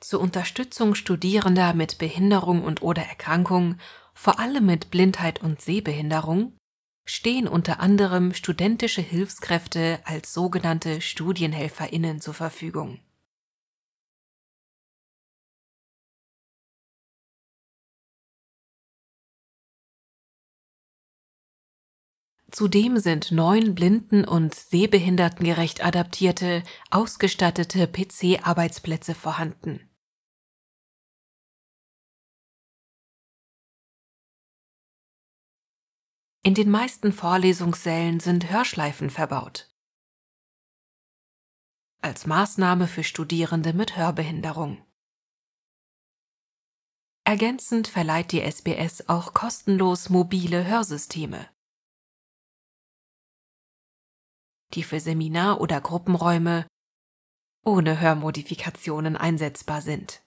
Zur Unterstützung Studierender mit Behinderung und/oder Erkrankung, vor allem mit Blindheit und Sehbehinderung, stehen unter anderem studentische Hilfskräfte als sogenannte StudienhelferInnen zur Verfügung. Zudem sind neun blinden- und sehbehindertengerecht adaptierte, ausgestattete PC-Arbeitsplätze vorhanden. In den meisten Vorlesungssälen sind Hörschleifen verbaut. Als Maßnahme für Studierende mit Hörbehinderung. Ergänzend verleiht die SBS auch kostenlos mobile Hörsysteme, die für Seminar- oder Gruppenräume ohne Hörmodifikationen einsetzbar sind